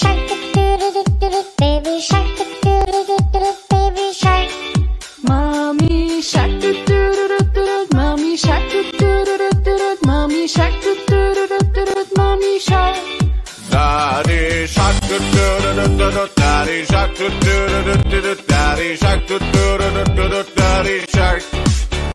shark, doo doo doo doo, baby shark, doo doo doo doo, baby shark. Mommy shark, doo doo doo doo, mommy shark, doo doo doo doo, mommy shark, doo doo doo doo, mommy shark. Daddy shark, doo doo doo doo, daddy shark, doo doo doo doo, daddy shark, doo doo doo doo, daddy.